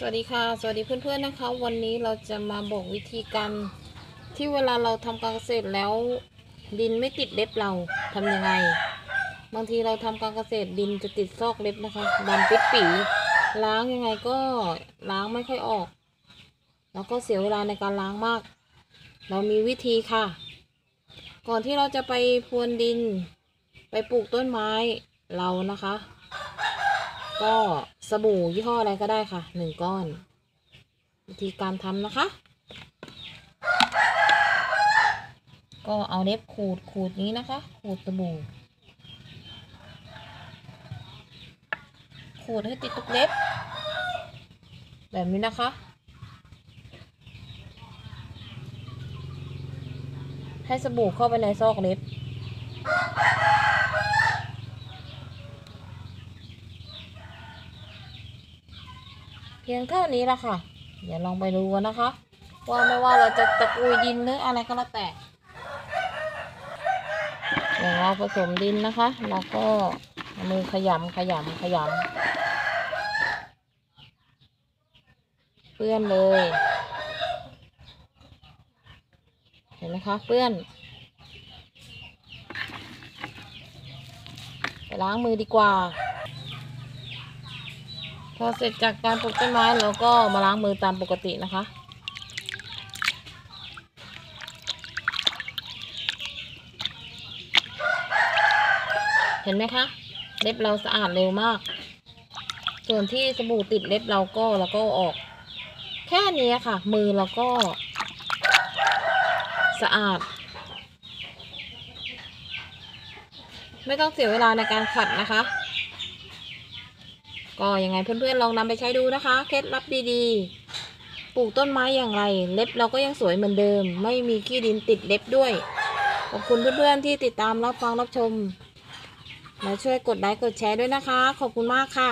สวัสดีค่ะ สวัสดีเพื่อนๆนะคะ วันนี้เราจะมาบอกวิธีการที่เวลาเราทำการเกษตรแล้ว ดินไม่ติดเล็บเราทำยังไง บางทีเราทำการเกษตรดินจะติดซอกเล็บนะคะดำปิดปีล้างยังไงก็ล้างไม่ค่อยออก แล้วก็เสียเวลาในการล้างมาก เรามีวิธีค่ะ ก่อนที่เราจะไปพรวนดิน ไปปลูกต้นไม้เรานะคะ ก็สบู่ยี่ห้ออะไรก็ได้ค่ะหนึ่งก้อน วิธีการทำนะคะ ก็เอาเล็บขูดขูดนี้นะคะ ขูดสบู่ขูดให้ติดทุกเล็บ แบบนี้นะคะ ให้สบู่เข้าไปในซอกเล็บ พียงเท่านี้ละค่ะ เดี๋ยวลองไปดูกันนะคะ ว่าไม่ว่าเราจะตะกุยดินหรืออะไรก็แล้วแต่เดี๋ยวเราผสมดินนะคะแล้วก็มือขยำขยำขยำเปื้อนเลย เห็นไหมคะเปื้อนไปล้างมือดีกว่า พอเสร็จจากการปลูกต้นไม้เราก็มาล้างมือตามปกตินะคะ เห็นไหมคะ เล็บเราสะอาดเร็วมาก ส่วนที่สบู่ติดเล็บเราก็เราก็ออก แค่นี้ค่ะ มือเราก็ สะอาด ไม่ต้องเสียเวลาในการขัดนะคะ ก็ยังไงเพื่อนๆลองนำไปใช้ดูนะคะ เคล็ดลับดีๆ ปลูกต้นไม้อย่างไร เล็บเราก็ยังสวยเหมือนเดิม ไม่มีขี้ดินติดเล็บด้วย ขอบคุณเพื่อนๆที่ติดตามรับฟังรับชมมาช่วยกดไลค์กดแชร์ด้วยนะคะ ขอบคุณมากค่ะ